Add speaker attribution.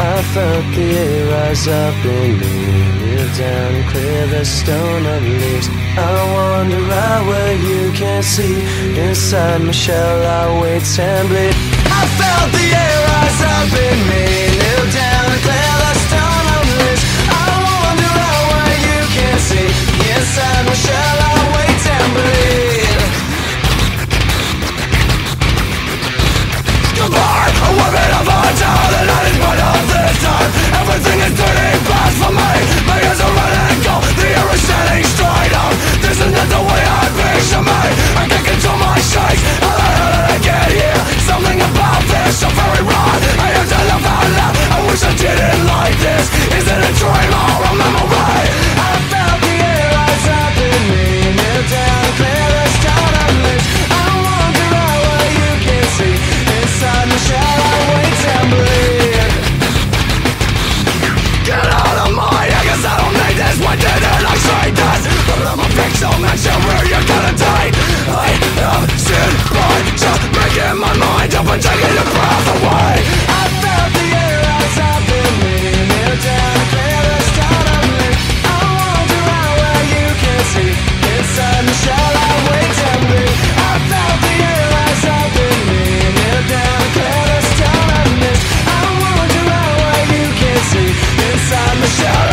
Speaker 1: I felt the air rise up in me Kneel down clear the stone of leaves I wander out where you can't see Inside my shell I wait and bleed I felt the air inside the shell.